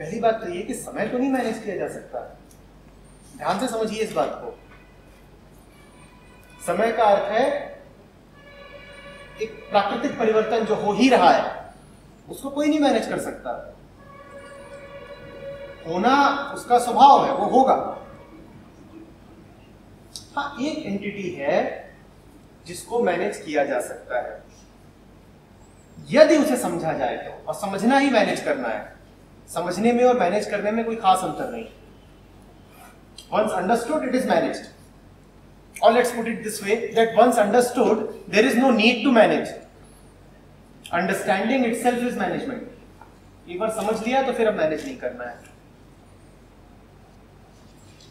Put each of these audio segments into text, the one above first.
पहली बात तो ये कि समय को नहीं मैनेज किया जा सकता। ध्यान से समझिए इस बात को। समय का अर्थ है, एक प्राकृतिक परिवर्तन जो हो ही रहा है, उसको कोई नहीं मैनेज कर सकता। होना उसका स्वभाव है, वो होगा। हाँ एक एंटिटी है जिसको मैनेज किया जा सकता है। यदि उसे समझा जाए तो और समझना ही मैनेज करना है समझने में और मैनेज करने में कोई खास अंतर नहीं। Once understood it is manage और let's put it this way that once understood there is no need to manage understanding itself is management एक बार समझ लिया तो फिर अब मैनेज नहीं करना है।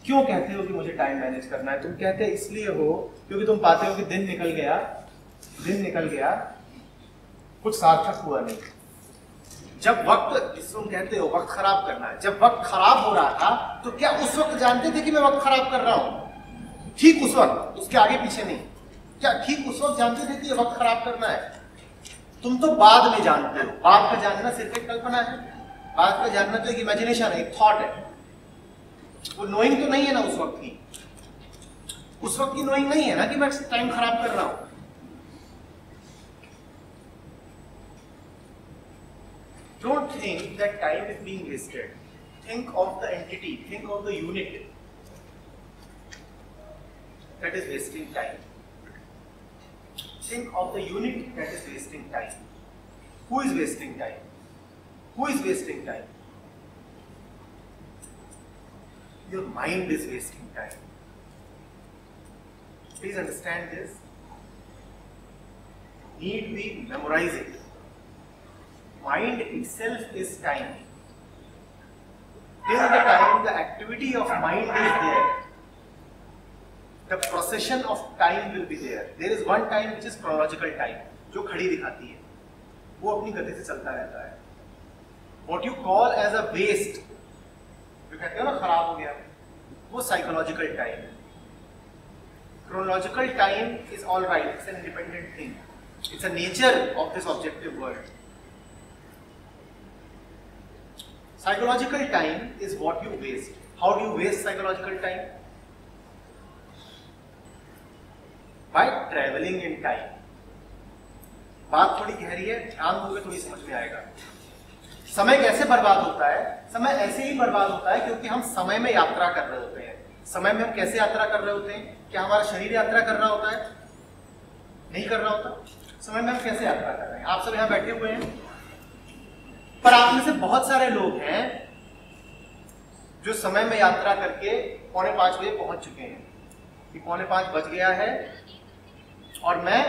क्यों कहते हो कि मुझे टाइम मैनेज करना है? तुम कहते हैं, इसलिए हो क्योंकि तुम पाते हो कि दिन निकल गया, दिन निकल गया, कुछ सार्थक हुआ नहीं। जब वक्त जिस तुम कहते हो वक्त खराब करना है। जब वक्त खराब हो रहा था तो क्या उस वक्त जानते थे कि मैं वक्त खराब कर रहा हूँ? ठीक उस वक्त, उसके आगे पीछे नहीं। क्या ठीक उस वक्त जानते थे कि ये वक्त खराब करना है? तुम तो बाद में जानते हो। बाद का जानना सिर्फ़ एक कल्पना है। बाद का जानना तो एक इमेजिनेशन है एक थॉट है। वो नोइंग तो नहीं है ना उस वक्त की। उस वक्त की नोइंग नहीं है ना कि मैं टाइम खराब कर रहा हूँ। Don't think that time is being wasted. Think of the entity, think of the unit that is wasting time. Think of the unit that is wasting time. Who is wasting time? Who is wasting time? Your mind is wasting time. Please understand this. Need we memorize it? Mind itself is time. Till the time the activity of mind is there, the procession of time will be there. There is one time which is chronological time, जो खड़ी दिखाती है वो अपनी गति से चलता रहता है What you call as a waste, जो कहते हो ना खराब हो गया वो time है chronological time is all right it's an independent thing it's a nature of this objective world Psychological time is what you waste. How do you waste psychological time? By traveling in time. बात थोड़ी गहरी है, ध्यान दोगे तो ही समझ में आएगा। समय कैसे बर्बाद होता है? समय ऐसे ही बर्बाद होता है क्योंकि हम समय में यात्रा कर रहे होते हैं। समय में हम कैसे यात्रा कर रहे होते हैं? क्या हमारा शरीर यात्रा कर रहा होता है? नहीं कर रहा होता। समय में हम कैसे यात्रा कर रहे हैं? आप सब यहाँ बैठे हुए हैं। पर आप में से बहुत सारे लोग हैं जो समय में यात्रा करके पौने पाँच बजे पहुँच चुके हैं। कि पौने पाँच बज गया है और मैं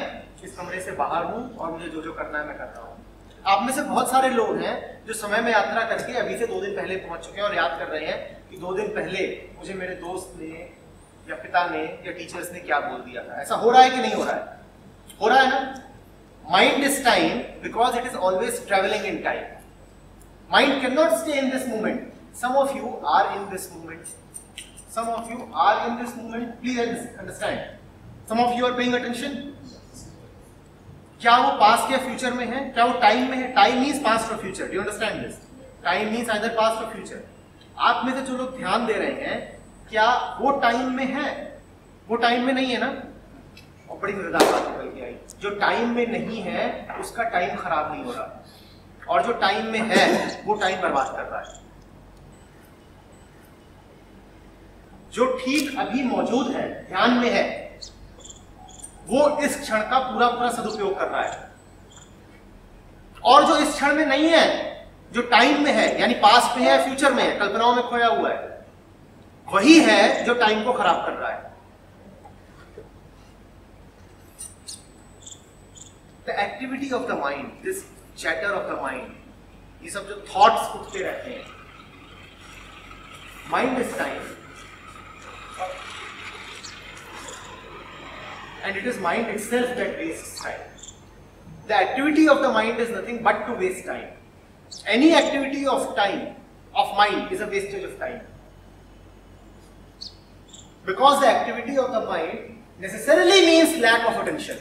इस कमरे से बाहर हूँ और मुझे जो जो करना है मैं कर रहा हूँ। आप में से बहुत सारे लोग हैं जो समय में यात्रा करके अभी से दो दिन पहले पहुँच चुके हैं और याद कर रहे हैं कि दो दिन पहले मुझे मेरे दोस्त ने या पिता ने या टीचर्स ने क्या बोल दिया था। ऐसा हो रहा है कि नहीं हो रहा है? हो रहा है ना? Mind is time because it is always travelling in time Mind cannot stay in this moment. Some of you are in this moment. Some of you are in this moment. Please understand. Some of you are paying attention. क्या वो past या future में है क्या वो time में है time means past और future do understand this time means either past और फ्यूचर आप में से जो लोग ध्यान दे रहे हैं, क्या वो टाइम में है वो टाइम में नहीं है ना और बड़ी मज़ेदार बात निकल के आई जो टाइम में नहीं है, उसका टाइम खराब नहीं हो रहा और जो टाइम में है, वो टाइम बर्बाद कर रहा है। जो ठीक अभी मौजूद है, ध्यान में है, वो इस क्षण का पूरा पूरा सदुपयोग कर रहा है। और जो इस क्षण में नहीं है, जो टाइम में है, यानी पास में है फ्यूचर में है, कल्पनाओं में खोया हुआ है, वही है जो टाइम को खराब कर रहा है। The activity of the mind this chatter of the mind ये सब जो थॉट्स उठते रहते हैं mind is time and it is mind itself that wastes time. The activity of the mind is nothing but to waste time. Any activity of time, of mind, is a wastage of time. Because the activity of the mind necessarily means lack of attention.